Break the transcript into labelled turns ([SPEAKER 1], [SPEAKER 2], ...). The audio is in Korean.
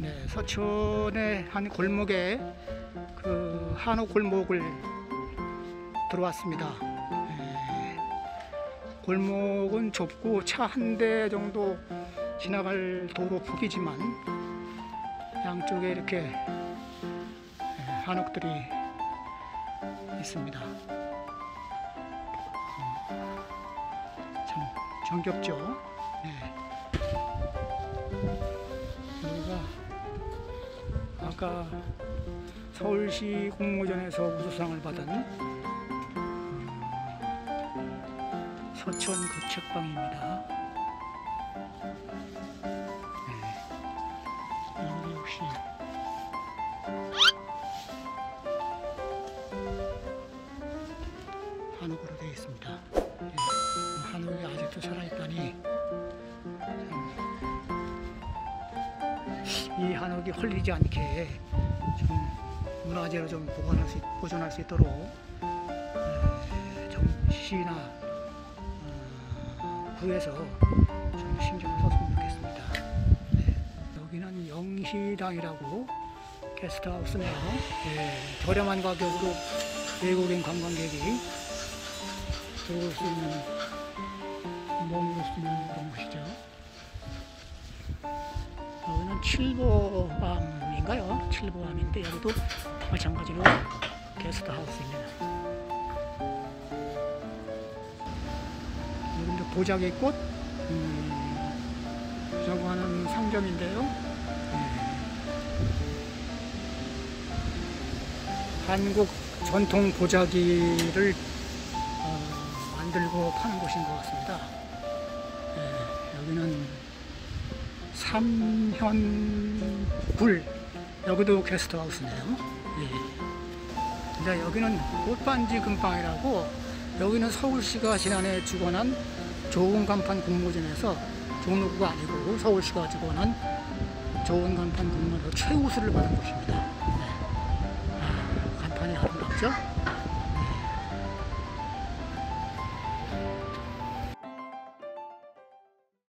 [SPEAKER 1] 네, 서촌의 한 골목에 그 한옥 골목을 들어왔습니다. 네, 골목은 좁고 차 한 대 정도 지나갈 도로 폭이지만 양쪽에 이렇게 네, 한옥들이 있습니다. 어, 참 정겹죠. 네. 아까 서울시 공모전에서 우수상을 받은 음, 서천 그 책방입니다. 네. 한옥으로 되어 있습니다. 네. 한옥이 아직도 살아 이 한옥이 헐리지 않게 좀 문화재로 좀 보관할 수, 있- 보존할 수 있도록 에, 좀 시나 어, 구에서 좀 신경을 썼으면 좋겠습니다. 네, 여기는 영희당이라고 게스트하우스네요. 예, 저렴한 가격으로 외국인 관광객이 들어올 수 있는 머무를 수 있는 그런 곳이죠. 칠보암인가요? 칠보암인데 여기도 마찬가지로 게스트 하우스입니다. 여기 이제 보자기 꽃 음, 라고 하는 상점인데요. 네. 한국 전통 보자기를 어, 만들고 파는 곳인 것 같습니다. 네, 여기는 삼현굴 여기도 게스트하우스네요. 예. 이제 여기는 꽃반지 금방이라고 여기는 서울시가 지난해 주관한 좋은 간판 공모전에서 종로구가 아니고 서울시가 주관한 좋은 간판 공모전 최우수를 받은 곳입니다. 네. 아, 간판이 아름답죠?